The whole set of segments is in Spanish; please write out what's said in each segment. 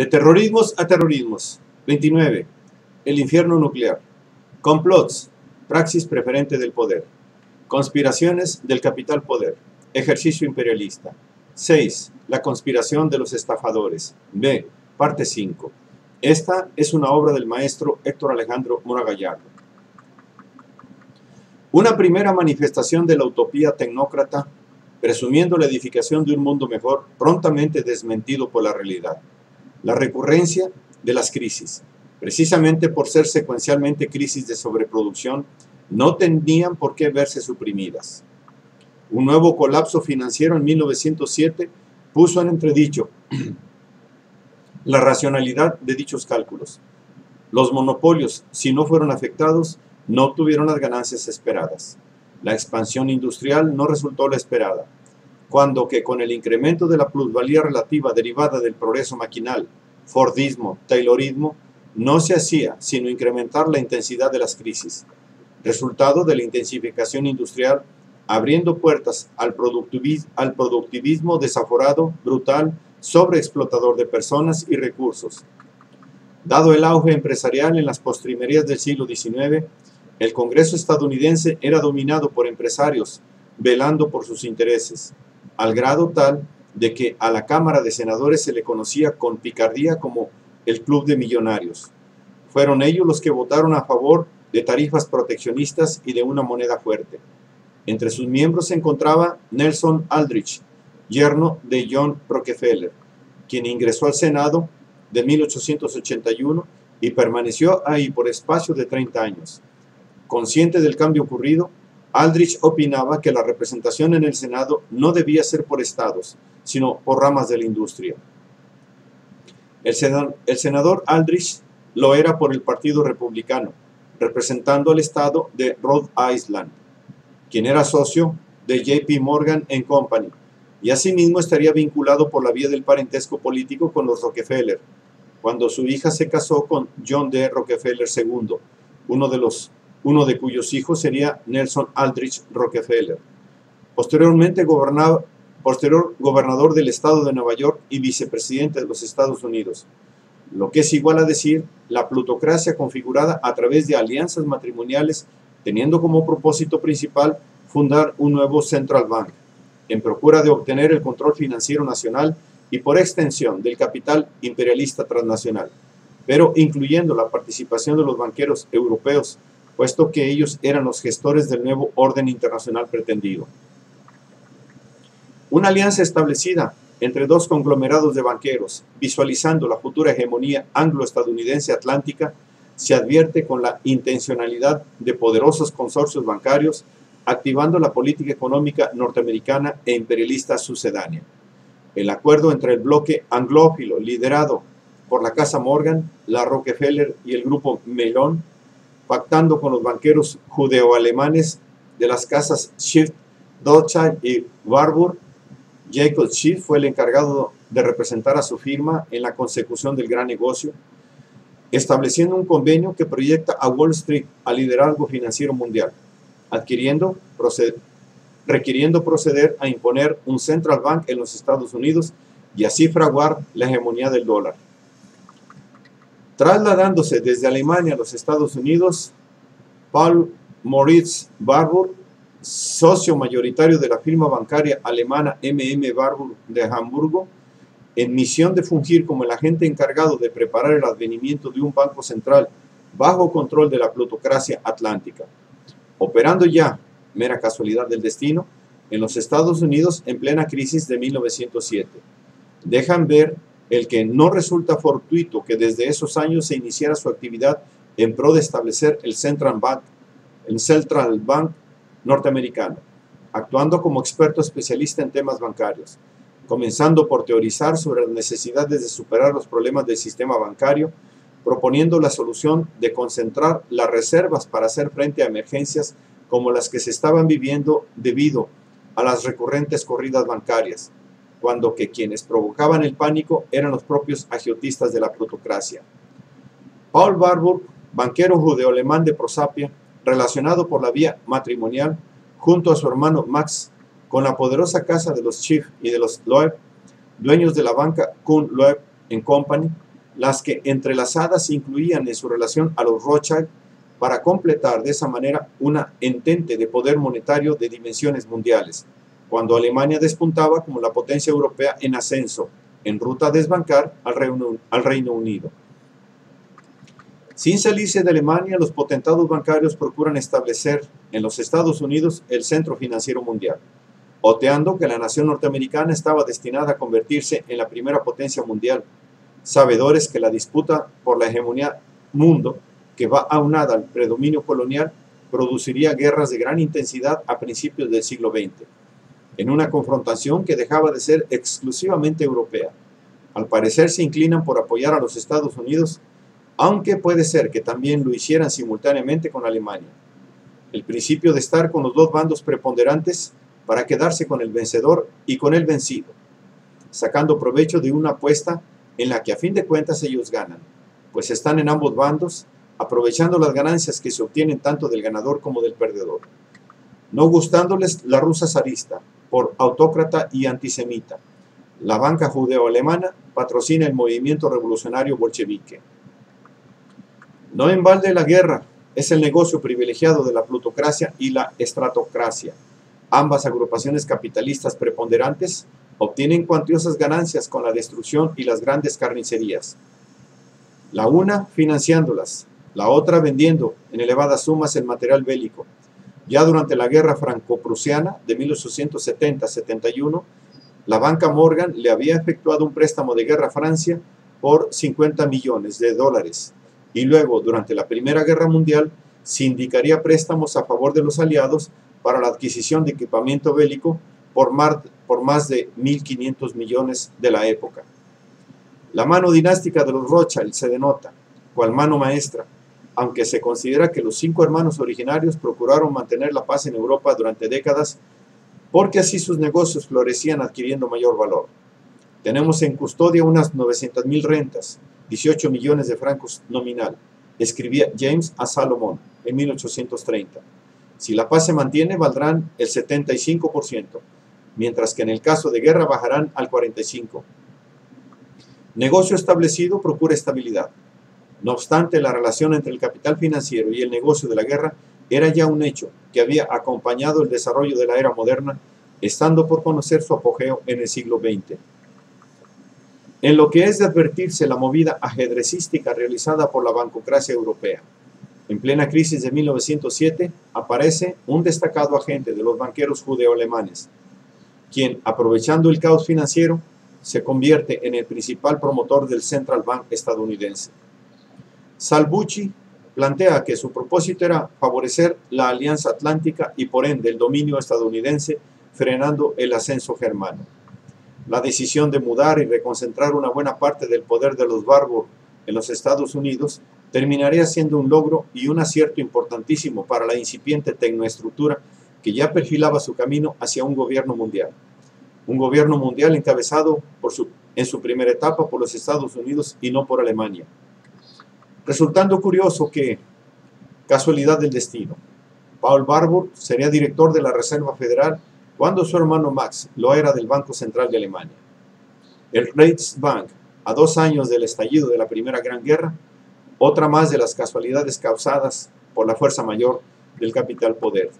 De terrorismos a terrorismos. 29. El infierno nuclear. Complots. Praxis preferente del poder. Conspiraciones del capital poder. Ejercicio imperialista. 6. La conspiración de los estafadores. B. Parte 5. Esta es una obra del maestro Héctor Alejandro Mora Gallardo. Una primera manifestación de la utopía tecnócrata, presumiendo la edificación de un mundo mejor, prontamente desmentido por la realidad. La recurrencia de las crisis, precisamente por ser secuencialmente crisis de sobreproducción, no tenían por qué verse suprimidas. Un nuevo colapso financiero en 1907 puso en entredicho la racionalidad de dichos cálculos. Los monopolios, si no fueron afectados, no obtuvieron las ganancias esperadas. La expansión industrial no resultó la esperada, cuando que con el incremento de la plusvalía relativa derivada del progreso maquinal, Fordismo, Taylorismo, no se hacía sino incrementar la intensidad de las crisis, resultado de la intensificación industrial, abriendo puertas al productivismo, al productivismo desaforado, brutal, sobreexplotador de personas y recursos. Dado el auge empresarial en las postrimerías del siglo XIX, el Congreso estadounidense era dominado por empresarios, velando por sus intereses, al grado tal de que a la Cámara de Senadores se le conocía con picardía como el Club de Millonarios. Fueron ellos los que votaron a favor de tarifas proteccionistas y de una moneda fuerte. Entre sus miembros se encontraba Nelson Aldrich, yerno de John Rockefeller, quien ingresó al Senado de 1881 y permaneció ahí por espacio de 30 años. Consciente del cambio ocurrido, Aldrich opinaba que la representación en el Senado no debía ser por estados, sino por ramas de la industria. El senador, Aldrich lo era por el Partido Republicano, representando al estado de Rhode Island, quien era socio de JP Morgan Company, y asimismo estaría vinculado por la vía del parentesco político con los Rockefeller, cuando su hija se casó con John D. Rockefeller II, uno de, los, uno de cuyos hijos sería Nelson Aldrich Rockefeller. Posteriormente gobernador del estado de Nueva York y vicepresidente de los Estados Unidos, lo que es igual a decir la plutocracia configurada a través de alianzas matrimoniales, teniendo como propósito principal fundar un nuevo Central Bank, en procura de obtener el control financiero nacional y por extensión del capital imperialista transnacional, pero incluyendo la participación de los banqueros europeos, puesto que ellos eran los gestores del nuevo orden internacional pretendido. Una alianza establecida entre dos conglomerados de banqueros, visualizando la futura hegemonía anglo-estadounidense atlántica, se advierte con la intencionalidad de poderosos consorcios bancarios activando la política económica norteamericana e imperialista sucedánea. El acuerdo entre el bloque anglófilo liderado por la Casa Morgan, la Rockefeller y el grupo Mellon, pactando con los banqueros judeo-alemanes de las casas Schiff, Rothschild y Warburg, Jacob Schiff fue el encargado de representar a su firma en la consecución del gran negocio, estableciendo un convenio que proyecta a Wall Street al liderazgo financiero mundial, adquiriendo, requiriendo proceder a imponer un central bank en los Estados Unidos y así fraguar la hegemonía del dólar. Trasladándose desde Alemania a los Estados Unidos, Paul Moritz Barbour socio mayoritario de la firma bancaria alemana MM Barbour de Hamburgo, en misión de fungir como el agente encargado de preparar el advenimiento de un banco central bajo control de la plutocracia atlántica, operando ya, mera casualidad del destino, en los Estados Unidos en plena crisis de 1907. Dejan ver el que no resulta fortuito que desde esos años se iniciara su actividad en pro de establecer el Central Bank, el Central Bank norteamericano, actuando como experto especialista en temas bancarios, comenzando por teorizar sobre las necesidades de superar los problemas del sistema bancario, proponiendo la solución de concentrar las reservas para hacer frente a emergencias como las que se estaban viviendo debido a las recurrentes corridas bancarias, cuando que quienes provocaban el pánico eran los propios agiotistas de la plutocracia. Paul Warburg, banquero judeo-alemán de Prosapia, relacionado por la vía matrimonial junto a su hermano Max con la poderosa casa de los Schiff y de los Loeb, dueños de la banca Kuhn Loeb Company, las que entrelazadas incluían en su relación a los Rothschild para completar de esa manera una entente de poder monetario de dimensiones mundiales, cuando Alemania despuntaba como la potencia europea en ascenso, en ruta a desbancar al Reino, al Reino Unido. Sin salirse de Alemania, los potentados bancarios procuran establecer en los Estados Unidos el centro financiero mundial, oteando que la nación norteamericana estaba destinada a convertirse en la primera potencia mundial, sabedores que la disputa por la hegemonía mundo, que va aunada al predominio colonial, produciría guerras de gran intensidad a principios del siglo XX, en una confrontación que dejaba de ser exclusivamente europea. Al parecer se inclinan por apoyar a los Estados Unidos aunque puede ser que también lo hicieran simultáneamente con Alemania. El principio de estar con los dos bandos preponderantes para quedarse con el vencedor y con el vencido, sacando provecho de una apuesta en la que a fin de cuentas ellos ganan, pues están en ambos bandos, aprovechando las ganancias que se obtienen tanto del ganador como del perdedor. No gustándoles la rusa zarista, por autócrata y antisemita. La banca judeo-alemana patrocina el movimiento revolucionario bolchevique. No en balde la guerra es el negocio privilegiado de la plutocracia y la estratocracia. Ambas agrupaciones capitalistas preponderantes obtienen cuantiosas ganancias con la destrucción y las grandes carnicerías. La una financiándolas, la otra vendiendo en elevadas sumas el material bélico. Ya durante la guerra franco-prusiana de 1870-71, la banca Morgan le había efectuado un préstamo de guerra a Francia por 50 millones de dólares y luego, durante la Primera Guerra Mundial, se indicaría préstamos a favor de los aliados para la adquisición de equipamiento bélico por, por más de 1.500 millones de la época. La mano dinástica de los Rothschild se denota, cual mano maestra, aunque se considera que los cinco hermanos originarios procuraron mantener la paz en Europa durante décadas porque así sus negocios florecían adquiriendo mayor valor. Tenemos en custodia unas 900.000 rentas, 18 millones de francos nominal, escribía James a Salomón en 1830. Si la paz se mantiene, valdrán el 75%, mientras que en el caso de guerra bajarán al 45%. Negocio establecido procura estabilidad. No obstante, la relación entre el capital financiero y el negocio de la guerra era ya un hecho que había acompañado el desarrollo de la era moderna, estando por conocer su apogeo en el siglo XX. En lo que es de advertirse la movida ajedrecística realizada por la bancocracia europea. En plena crisis de 1907 aparece un destacado agente de los banqueros judeo-alemanes, quien, aprovechando el caos financiero, se convierte en el principal promotor del Central Bank estadounidense. Salvucci plantea que su propósito era favorecer la alianza atlántica y por ende el dominio estadounidense, frenando el ascenso germano. La decisión de mudar y reconcentrar una buena parte del poder de los Barbour en los Estados Unidos terminaría siendo un logro y un acierto importantísimo para la incipiente tecnoestructura que ya perfilaba su camino hacia un gobierno mundial. Un gobierno mundial encabezado por su, en su primera etapa por los Estados Unidos y no por Alemania. Resultando curioso que, casualidad del destino, Paul Barbour sería director de la Reserva Federal cuando su hermano Max lo era del Banco Central de Alemania. El Reichsbank, a dos años del estallido de la Primera Gran Guerra, otra más de las casualidades causadas por la fuerza mayor del capital poder.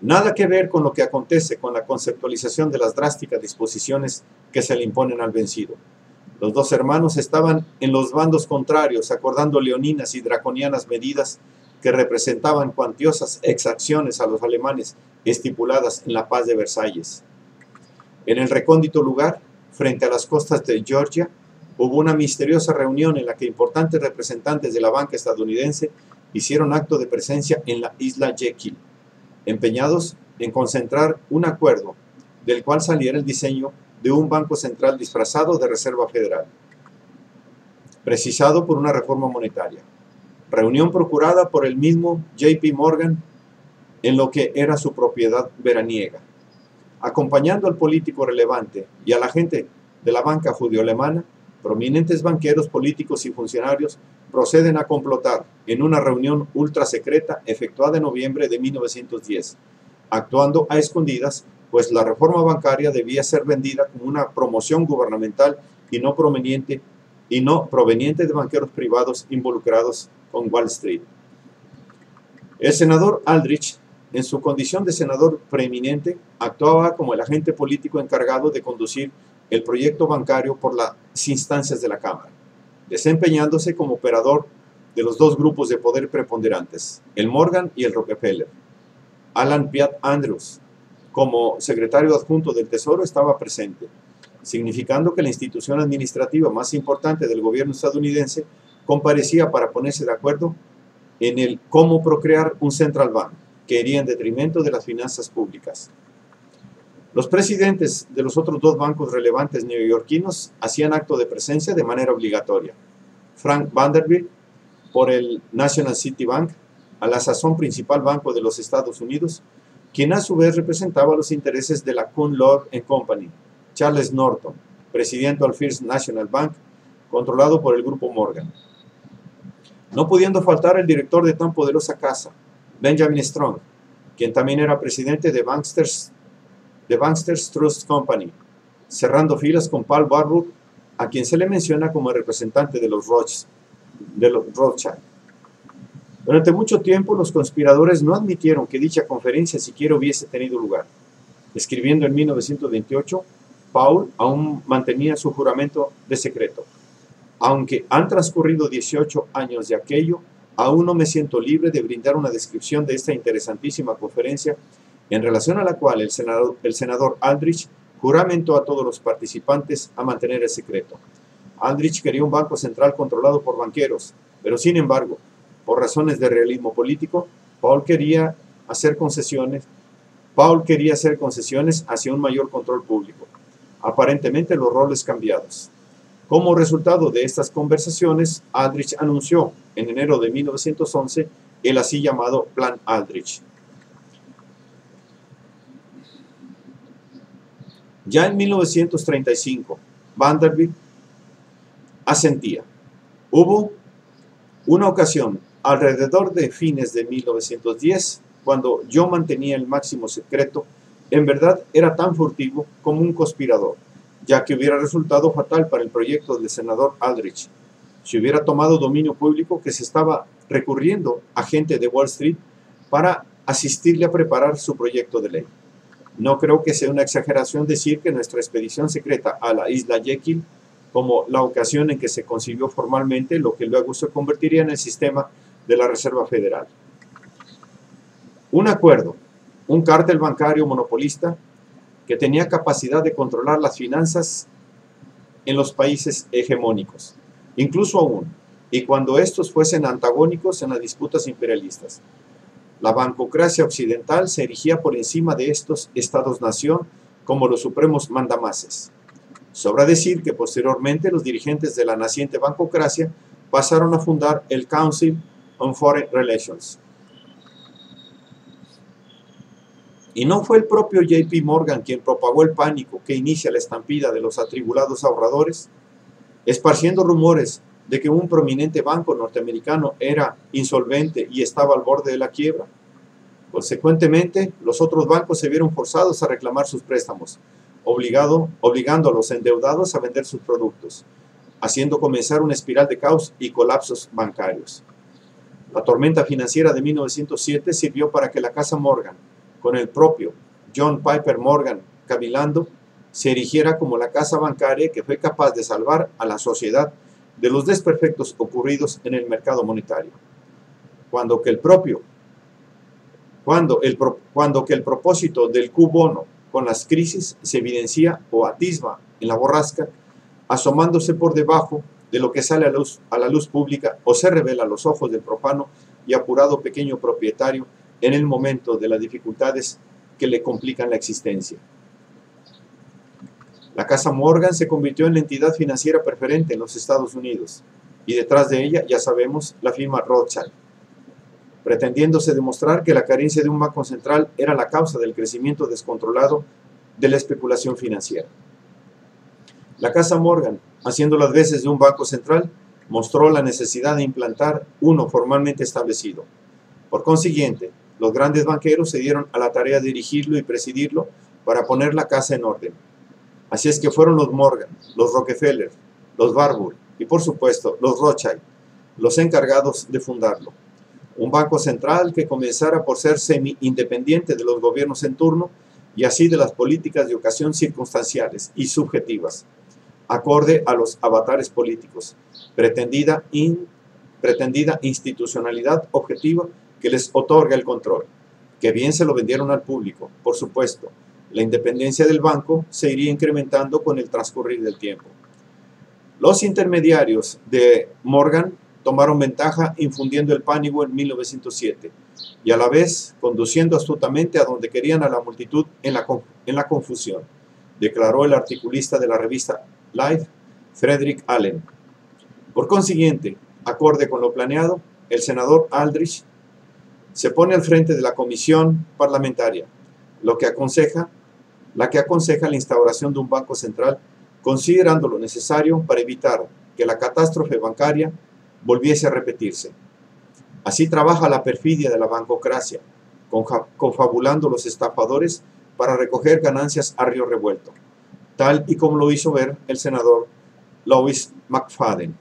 Nada que ver con lo que acontece con la conceptualización de las drásticas disposiciones que se le imponen al vencido. Los dos hermanos estaban en los bandos contrarios, acordando leoninas y draconianas medidas que representaban cuantiosas exacciones a los alemanes estipuladas en la paz de Versalles. En el recóndito lugar, frente a las costas de Georgia, hubo una misteriosa reunión en la que importantes representantes de la banca estadounidense hicieron acto de presencia en la isla Jekyll, empeñados en concentrar un acuerdo del cual saliera el diseño de un banco central disfrazado de Reserva Federal, precisado por una reforma monetaria reunión procurada por el mismo JP Morgan en lo que era su propiedad veraniega. Acompañando al político relevante y a la gente de la banca judío-alemana, prominentes banqueros, políticos y funcionarios proceden a complotar en una reunión ultra secreta efectuada en noviembre de 1910, actuando a escondidas, pues la reforma bancaria debía ser vendida como una promoción gubernamental y no proveniente y no proveniente de banqueros privados involucrados con Wall Street. El senador Aldrich, en su condición de senador preeminente, actuaba como el agente político encargado de conducir el proyecto bancario por las instancias de la Cámara, desempeñándose como operador de los dos grupos de poder preponderantes, el Morgan y el Rockefeller. Alan Piat Andrews, como secretario adjunto del Tesoro, estaba presente, significando que la institución administrativa más importante del gobierno estadounidense comparecía para ponerse de acuerdo en el cómo procrear un central bank que iría en detrimento de las finanzas públicas. Los presidentes de los otros dos bancos relevantes neoyorquinos hacían acto de presencia de manera obligatoria. Frank Vanderbilt por el National City Bank, a la sazón principal banco de los Estados Unidos, quien a su vez representaba los intereses de la Kuhn Love Company, Charles Norton, presidente del First National Bank, controlado por el grupo Morgan. No pudiendo faltar el director de tan poderosa casa, Benjamin Strong, quien también era presidente de Banksters, de Banksters Trust Company, cerrando filas con Paul Barbour, a quien se le menciona como el representante de los de los Rothschild. Durante mucho tiempo los conspiradores no admitieron que dicha conferencia siquiera hubiese tenido lugar. Escribiendo en 1928, Paul aún mantenía su juramento de secreto. Aunque han transcurrido 18 años de aquello, aún no me siento libre de brindar una descripción de esta interesantísima conferencia en relación a la cual el senador, el senador Aldrich juramentó a todos los participantes a mantener el secreto. Aldrich quería un banco central controlado por banqueros, pero sin embargo, por razones de realismo político, Paul quería hacer concesiones, Paul quería hacer concesiones hacia un mayor control público. Aparentemente los roles cambiados. Como resultado de estas conversaciones, Aldrich anunció en enero de 1911 el así llamado Plan Aldrich. Ya en 1935, Vanderbilt asentía. Hubo una ocasión, alrededor de fines de 1910, cuando yo mantenía el máximo secreto, en verdad era tan furtivo como un conspirador, ya que hubiera resultado fatal para el proyecto del senador Aldrich, si hubiera tomado dominio público que se estaba recurriendo a gente de Wall Street para asistirle a preparar su proyecto de ley. No creo que sea una exageración decir que nuestra expedición secreta a la isla Jekyll como la ocasión en que se concibió formalmente lo que luego se convertiría en el sistema de la Reserva Federal. Un acuerdo, un cártel bancario monopolista que tenía capacidad de controlar las finanzas en los países hegemónicos, incluso aún, y cuando estos fuesen antagónicos en las disputas imperialistas. La bancocracia occidental se erigía por encima de estos estados-nación como los supremos mandamases. Sobra decir que posteriormente los dirigentes de la naciente bancocracia pasaron a fundar el Council on Foreign Relations. Y no fue el propio JP Morgan quien propagó el pánico que inicia la estampida de los atribulados ahorradores, esparciendo rumores de que un prominente banco norteamericano era insolvente y estaba al borde de la quiebra. Consecuentemente, los otros bancos se vieron forzados a reclamar sus préstamos, obligado, obligando a los endeudados a vender sus productos, haciendo comenzar una espiral de caos y colapsos bancarios. La tormenta financiera de 1907 sirvió para que la Casa Morgan, con el propio John Piper Morgan cavilando, se erigiera como la casa bancaria que fue capaz de salvar a la sociedad de los desperfectos ocurridos en el mercado monetario. Cuando que el propio, cuando, el, cuando que el propósito del cubono con las crisis se evidencia o atisba en la borrasca, asomándose por debajo de lo que sale a, luz, a la luz pública o se revela a los ojos del profano y apurado pequeño propietario en el momento de las dificultades que le complican la existencia. La Casa Morgan se convirtió en la entidad financiera preferente en los Estados Unidos y detrás de ella, ya sabemos, la firma Rothschild pretendiéndose demostrar que la carencia de un banco central era la causa del crecimiento descontrolado de la especulación financiera. La Casa Morgan, haciendo las veces de un banco central, mostró la necesidad de implantar uno formalmente establecido. Por consiguiente, los grandes banqueros se dieron a la tarea de dirigirlo y presidirlo para poner la casa en orden. Así es que fueron los Morgan, los Rockefeller, los Barbour y por supuesto los Rothschild, los encargados de fundarlo. Un banco central que comenzara por ser semi-independiente de los gobiernos en turno y así de las políticas de ocasión circunstanciales y subjetivas, acorde a los avatares políticos, pretendida, pretendida institucionalidad objetiva que les otorga el control, que bien se lo vendieron al público, por supuesto. La independencia del banco se iría incrementando con el transcurrir del tiempo. Los intermediarios de Morgan tomaron ventaja infundiendo el pánico en 1907 y a la vez conduciendo astutamente a donde querían a la multitud en la, en la confusión, declaró el articulista de la revista Life, Frederick Allen. Por consiguiente, acorde con lo planeado, el senador Aldrich se pone al frente de la comisión parlamentaria, lo que aconseja, la que aconseja la instauración de un banco central, considerando lo necesario para evitar que la catástrofe bancaria volviese a repetirse. Así trabaja la perfidia de la bancocracia, confabulando los estafadores para recoger ganancias a río revuelto, tal y como lo hizo ver el senador Louis McFadden.